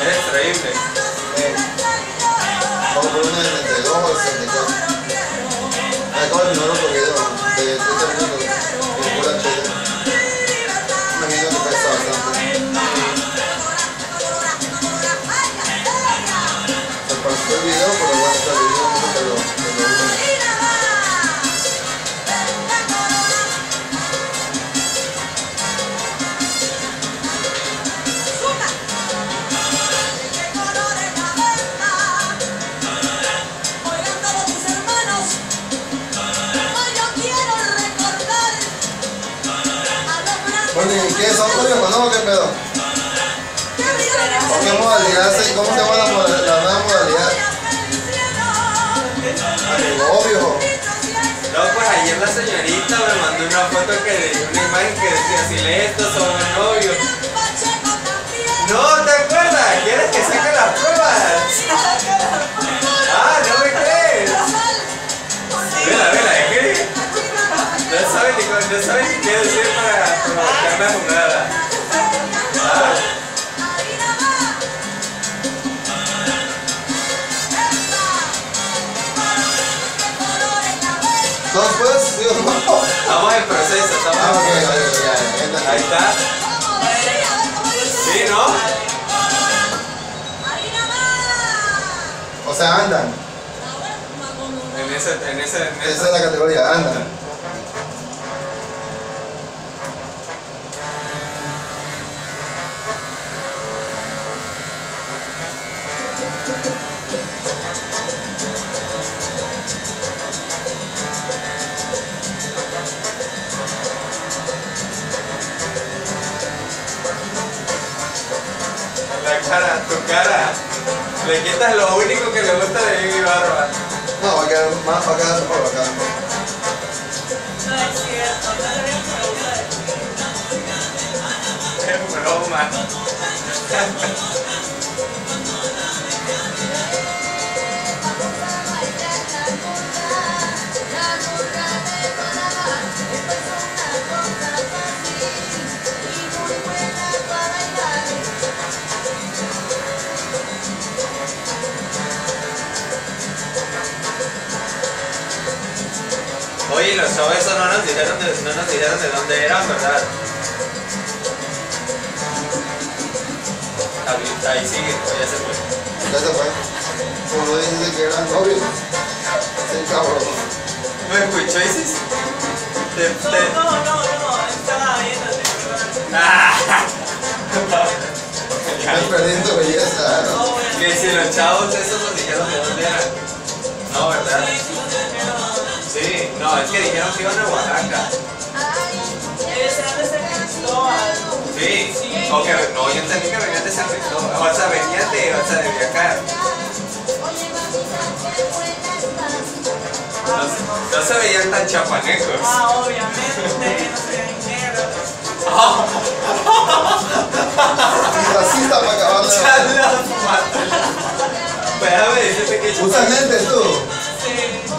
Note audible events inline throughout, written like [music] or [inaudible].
Es. Eh, Vamos por una de 32 o 64. Señorita me mandó una foto que de una imagen que decía, si lees sea, andan. En ese, en ese, en Esa ese. es la categoría, andan. La cara, tu cara. Le quitas lo único que le gusta de Vivi Barba. No, va a quedar más, va a quedar mejor acá. No es cierto, no deberían preguntar. Es broma. [laughs] Oye, los shows esos no nos dijeron de, no nos dijeron de dónde eran, ¿verdad? Ahí, ahí sigue, o ya se fue. Ya se fue. Como dice que eran novios. Sí, cabrón. ¿Me escuchó, Isis? Te, No, te... no, no, no, estaba ¿verdad? ¡Ah! Estás perdiendo belleza. ¿no? Que si los chavos esos nos dijeron de dónde eran. No, ¿verdad? No, es que dijeron que iban a Oaxaca. de. Sí, o que no, yo entendí que venían de San Cristóbal. O sea, venían de, o sea, de viajar. No, no se veían tan chapanecos. Ah, obviamente, no serían negros. Racista para acabar de la mata. Déjame decirte que yo Usa lentes tú. Sí.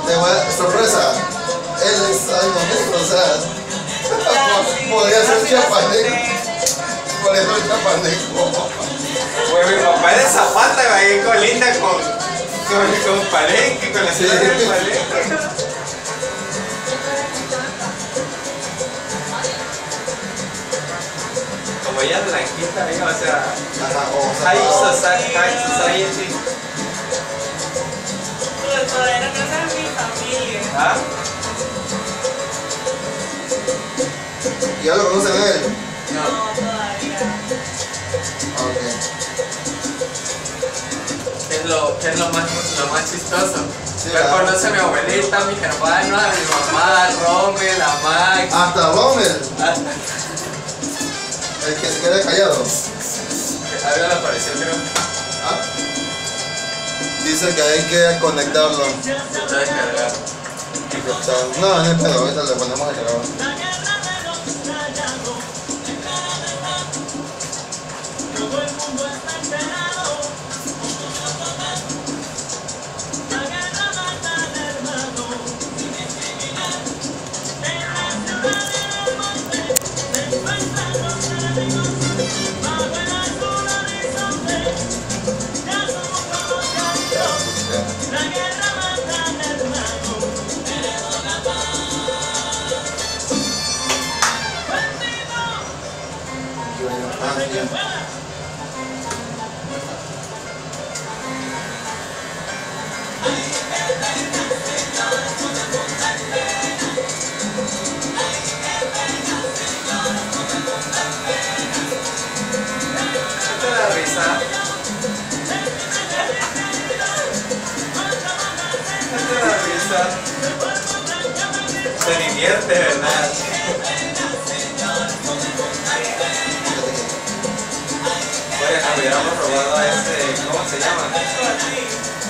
Te voy a... Sorpresa. Él es algo negro, o sea. Sí, [laughs] Podría ser chapaneco. Por eso es chapaneco. Pues mi papá es de Zapata, va ahí colinda con, con, con Palenque, con la ciudad de Palenque. Como ella es blanquita, o sea, Ajá, o sea. high para- society, high society. Todavía no conocen mi familia. ¿Ya lo conocen a él? No, todavía. Ok. ¿Qué es lo, qué es lo más, lo más chistoso? Sí, Me conoce a mi abuelita, a mis hermanos, a mi mamá, a Rommel, a Max. Hasta Rommel, Hasta, [laughs] el que se queda callado. algo le apareció, creo. ¿Ah? Dice que hay que conectarlo. Está descargando. No, no es pedo, ahorita le ponemos el grabador. Se divierte, ¿verdad? Hubiéramos robado a este, ¿cómo se llama?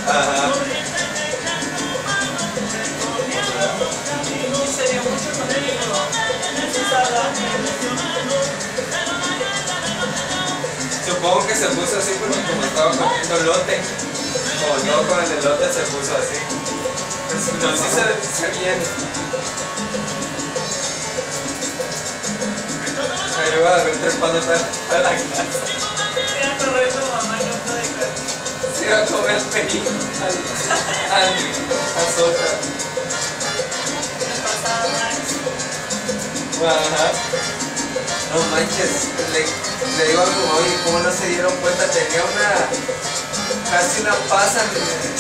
Ajá. Supongo que se puso así porque como estaba comiendo lote, como no con el elote se puso así. No, sí se, viene. Ahí va a ver tres está a la casa. Se iba a comer pequeño al, al. Ajá. No manches, le, le digo a mi mamá, oye, ¿cómo no se dieron cuenta? Tenía una, casi una pasa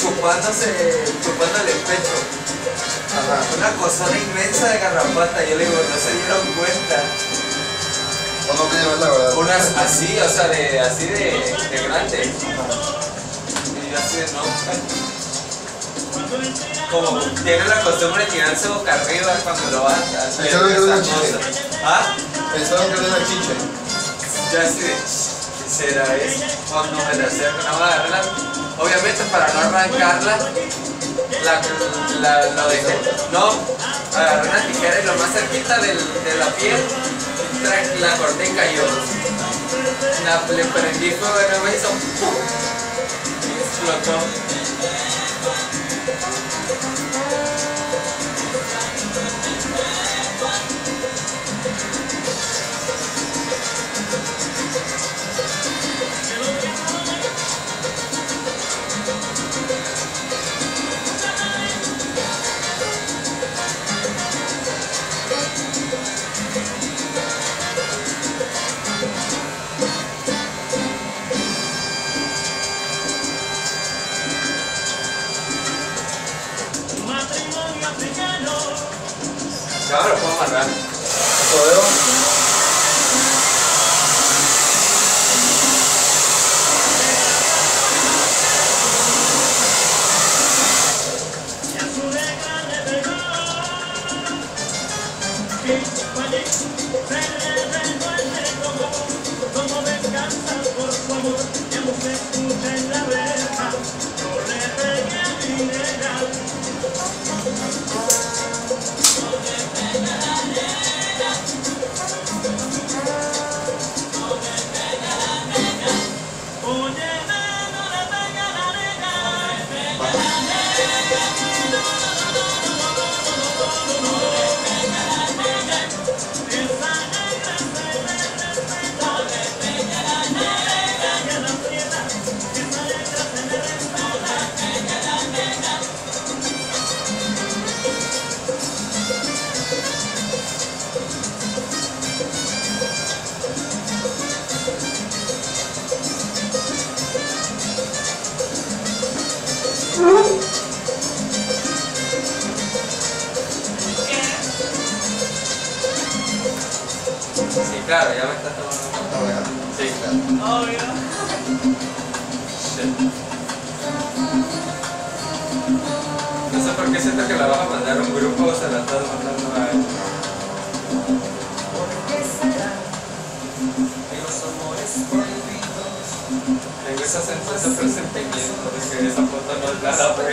chupándose, chupándole el pecho. Ajá. Una cosona inmensa de garrapata, yo le digo, no se dieron cuenta. O no quería ver la verdad. Unas así, o sea, de, así de, de grande. No. Como tiene la costumbre de tirarse boca arriba cuando lo va a hacer. Eso es esa es una chiche. cosa. ¿Ah? Pensaron que era una chicha. Ya ¿qué será eso? Cuando me la acerco, no agarrarla. Obviamente para no arrancarla, la, la, lo dejé. No, agarré una tijera y lo más cerquita del, de la piel, la corté y cayó. La, le prendí fuego y hizo ¡pum! Y explotó.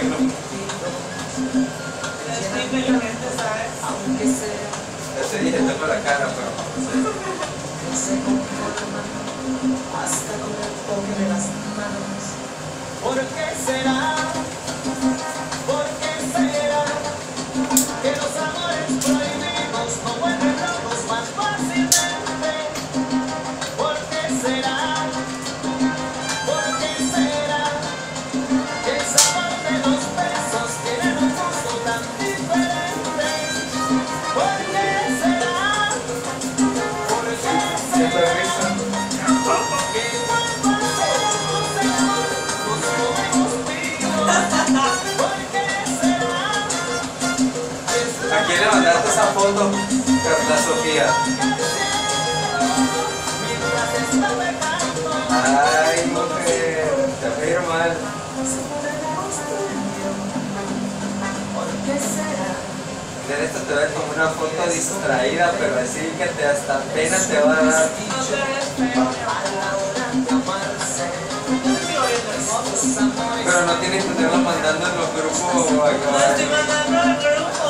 Bueno. Es inteligente, ¿sabes? Ya te dije, tengo la cara, pero no sé. hasta con el toque de las manos. ¿Por qué será? Foto con la Sofía. Ay, mujer, te va a ir mal. De esto te ves como una foto distraída, pero así que te hasta pena te va a dar. Pero no tienes que estarlo mandando en los grupos No estoy mandando al grupo,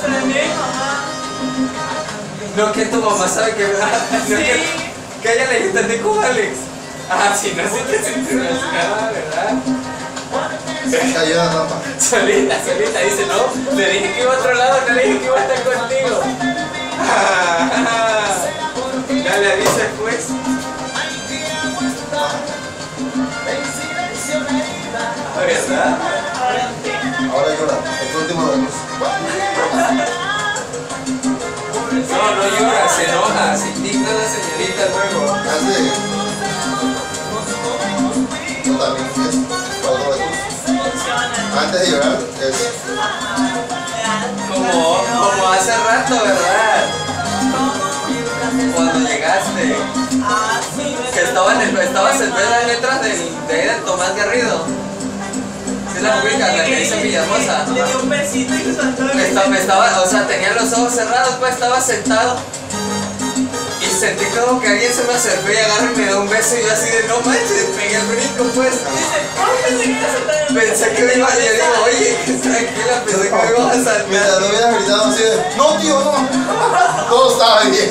se No, que tu mamá sabe que. [laughs] No, Sí. que, que ella le dijiste de con Alex. Ah, sí, no sé qué se Ah, ¿verdad? Cayó la trampa. Solita, solita, dice, no, le dije que iba a otro lado, no le dije que iba a estar contigo. [laughs] Ah, Dale, avisa pues. Ah, ¿Verdad? Ahora llora. El último de los. [laughs] No, no llora, se enoja, se indigna la señorita luego. Hace. No, también es. Tus. Antes de llorar, es. Como, como hace rato, ¿verdad? Cuando llegaste. Que estaba en el, estabas en las letras del, de, de Tomás Garrido. ¿Sí la ubica? La que dice Villahermosa. Le dio un besito y se soltó el Estaba, besito. estaba, o sea, tenía los ojos cerrados, pues estaba sentado. Y sentí como que alguien se me acercó y agarra y me da un beso y yo así de no manches, pegué el brinco pues. Dice, "Oh, pensé que te soltaba el Pensé que me iba a yo digo, oye, tranquila, pensé que me ibas a saltar. no hubieras gritado así de. No, tío, no. Todo estaba bien.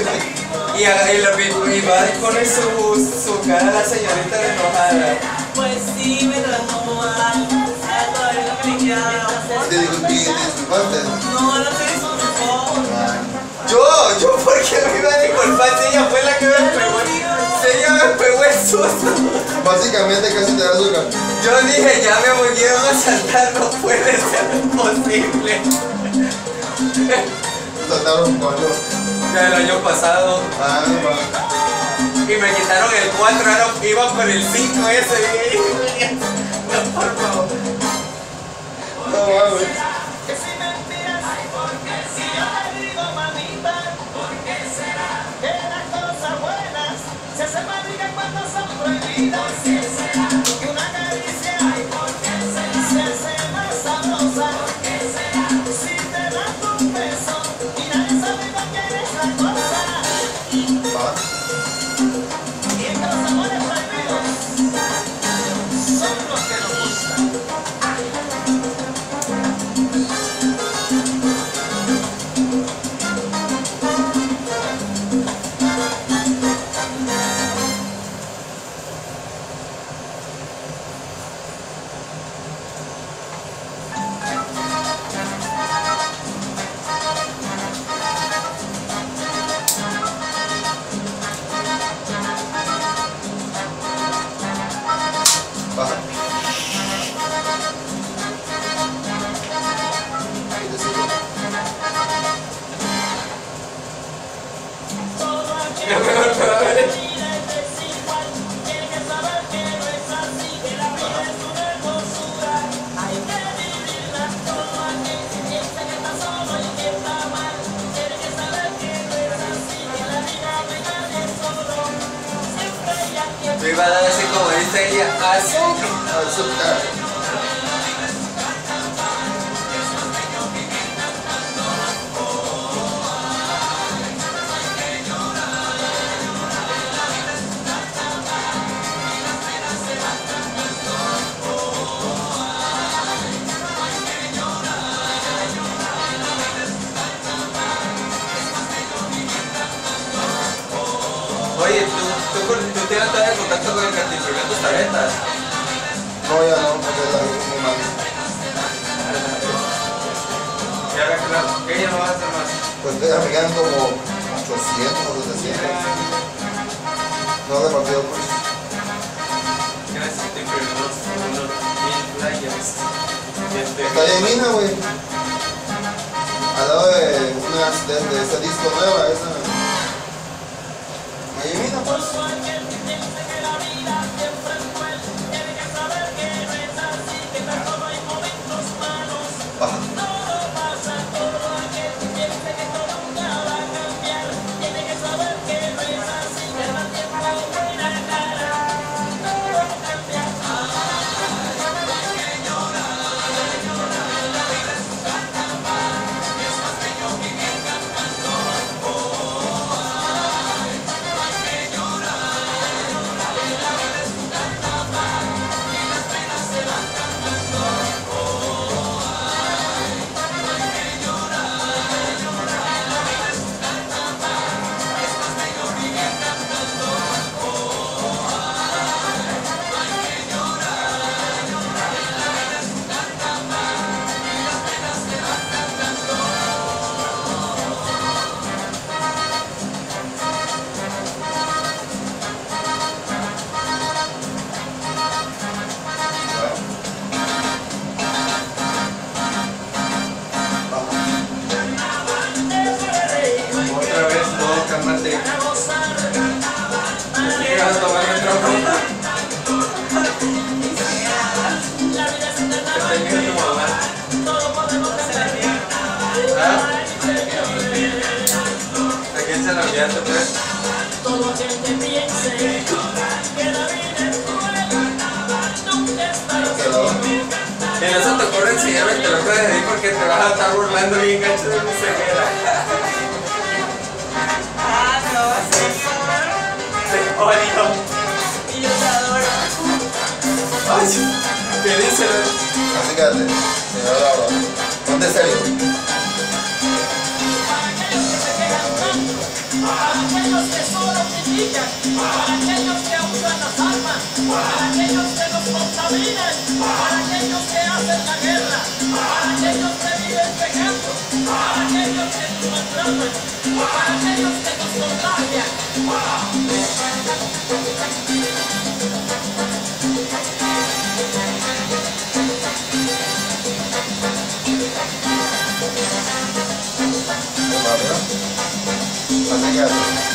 Y, agarra- y, lo- y va y pone su, su cara a la señorita de enojada. Pues sí, me trató Te digo, ¿y te? No, no disculpó. Yo, yo, ¿por qué me iba a disculpar si ella fue la que me pegó? Si ella me pegó el susto. Básicamente casi te da azúcar. Yo dije, ya me volvieron a saltar, no puede ser posible. Saltaron cuatro. Ya el año pasado. Ah, va. Y me quitaron el 4, ahora iba por el 5 ese. y- [laughs] No, por favor. No, mames. Que tarjetas? No, ya no, porque la vi muy mal. Ya, claro, que ella no va a hacer más. Pues ya me quedan como 800 o 700. No de partido, pues. Gracias, te unos, mil. Este, Está en Mina, güey. Al lado de una de, de ese disco nueva, esa. En la Santa Corrección ya te lo puedes decir porque te vas a estar burlando bien gancho de mi ceguera. Ah, no, Te odio. Y yo te adoro. Ay, que díselo. Así que dale, señor Laura. Ponte serio. Para aquellos tesoros que brillan, para aquellos que usan las armas, para aquellos que para aquellos que hacen la guerra, para aquellos que viven pegando, para aquellos que nos maltratan, para aquellos que nos contagian. Gracias.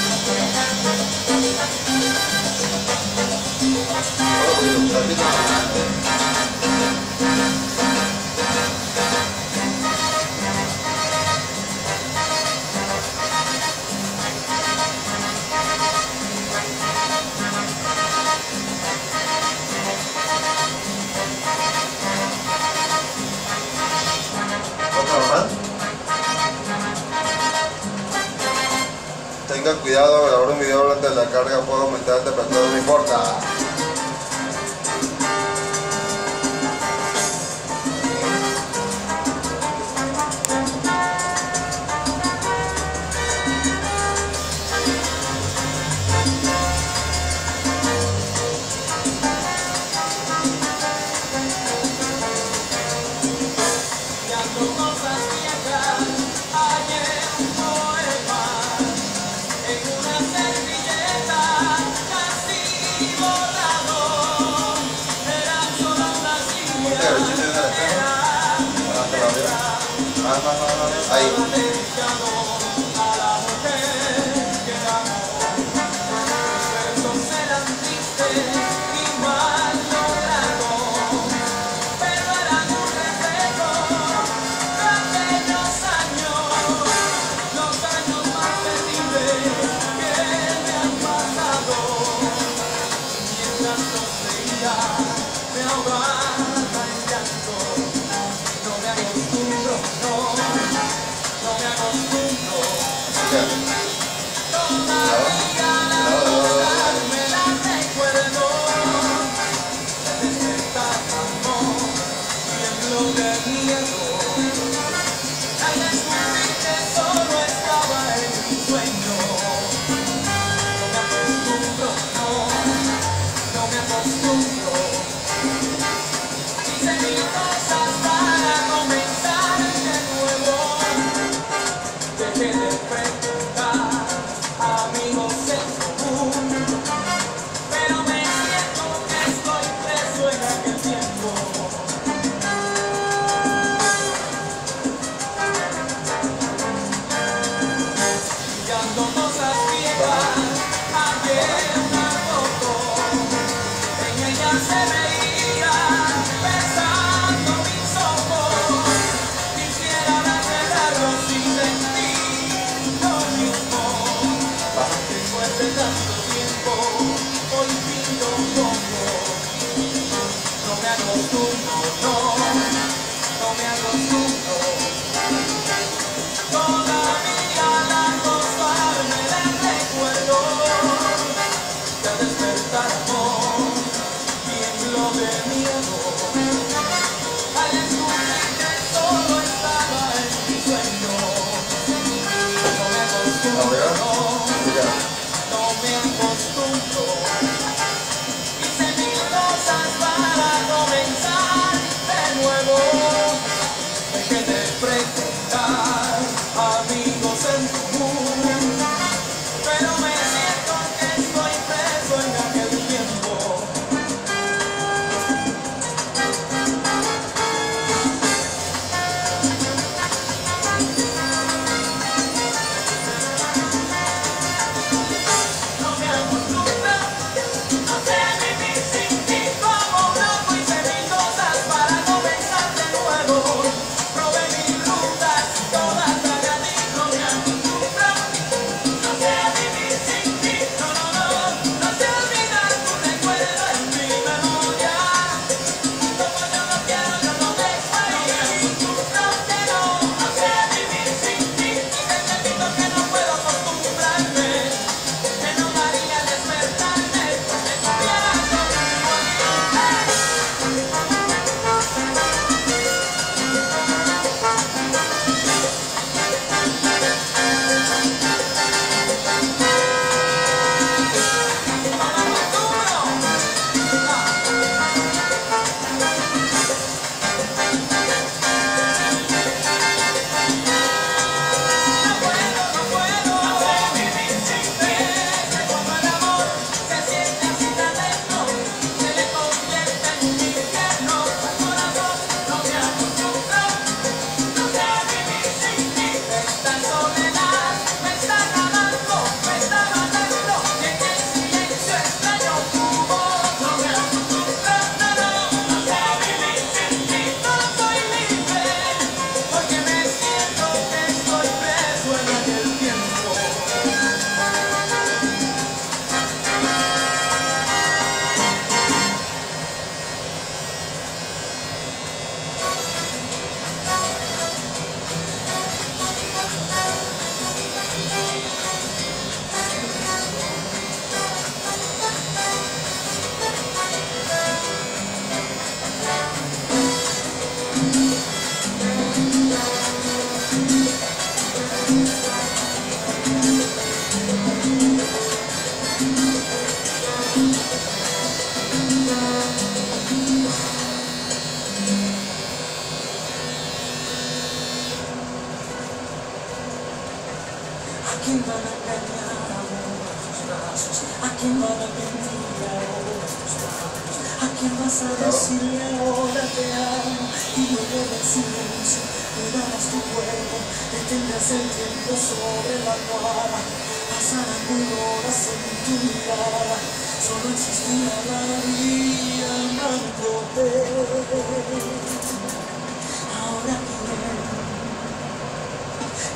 Ahí.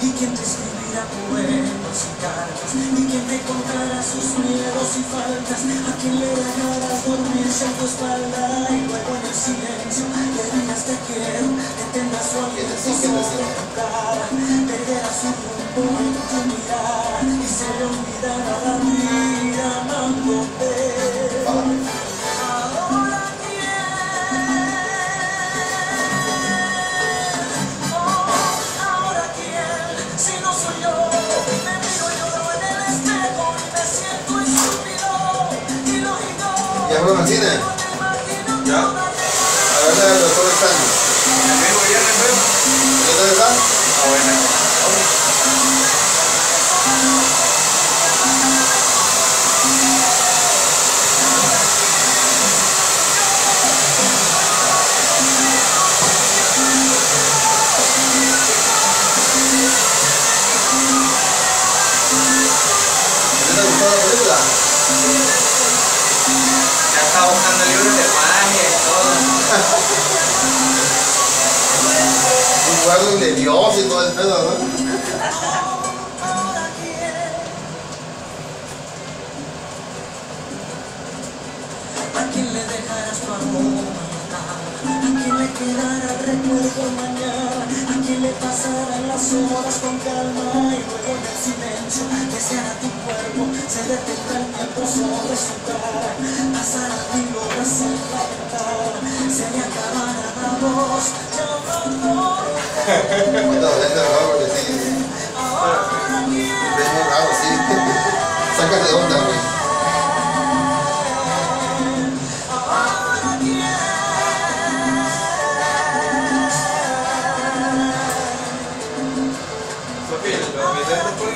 Y quién te escribirá poemas y cartas y quién te contará sus miedos y faltas a quién le dejarás dormirse a tu espalda y luego en el silencio le dirás te quiero que tendrás su aliento sobre tu cara perderás su rumbo en tu mirada y se le olvidará la vida amándote ¿Ya me imagino Ya. A ver, el doctor extraño. El mismo viernes, pero. ¿Qué tal está? Ah, bueno. ¿Qué te la película? Estaba buscando libros de magia y todo. Un juego de Dios y todo el pedo, ¿no? ¿A quién le dejarás tu amor? ¿A quién le quedará el recuerdo mañana? ¿A quién le pasarán las horas con calma? Y luego en el silencio deseará tu cuerpo, se detendrá el tiempo sobre su cara. Pasará mil horas en la ventana, se le acabará la voz. [laughs] Ahora [laughs] sí. Sácate de onda, güey.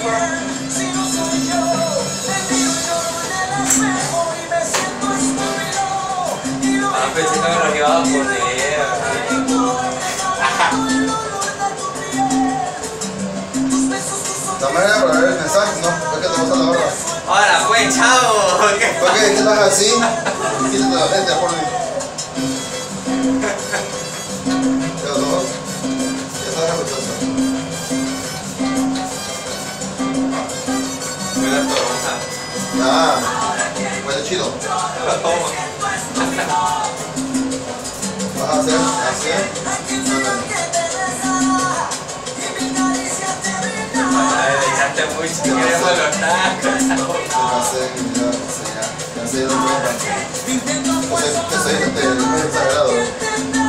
Ah, pensé que me lo a poner. Manera para ver el mensaje, ¿no? Es que te pasa la hora. Ahora, pues, chavo. ¿qué? ¿Por qué? ¿Qué estás así? Quítate la lente, por mí. Ah, huele chido. Vas a hacer así. Queremos los tacos. Ya sé, ya sé, ya. Ya sé. Ya sé este, muy exagerado. No, no,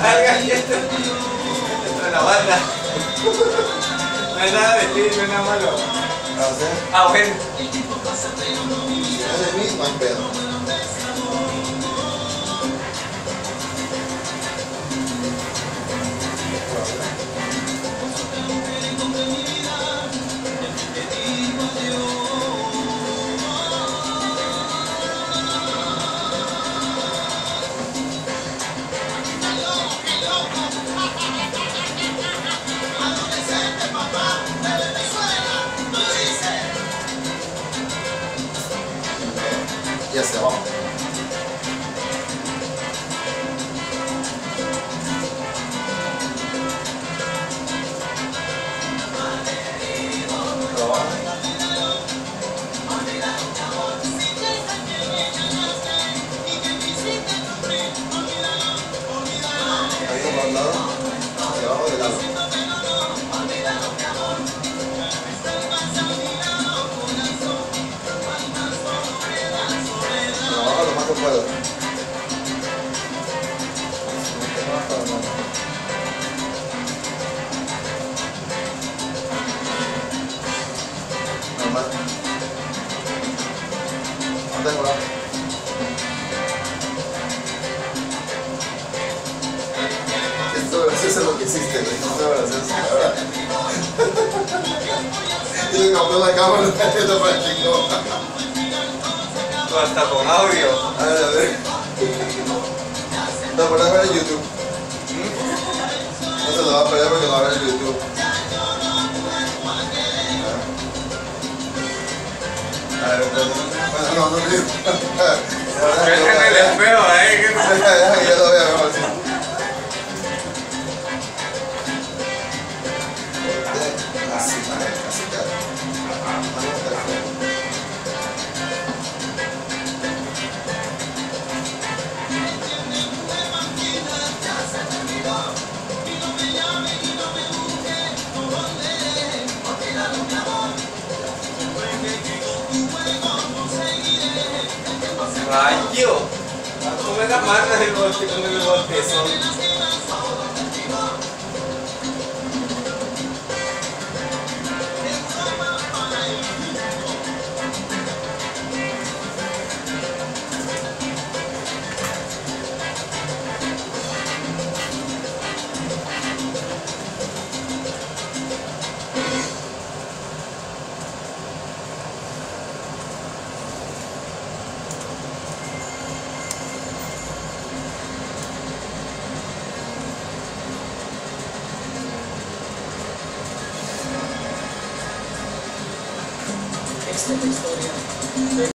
salga y este entre la banda. No hay nada de ti, no hay nada malo. Ah, bueno. Ah, bueno. Si no es de mí, no pedo. よ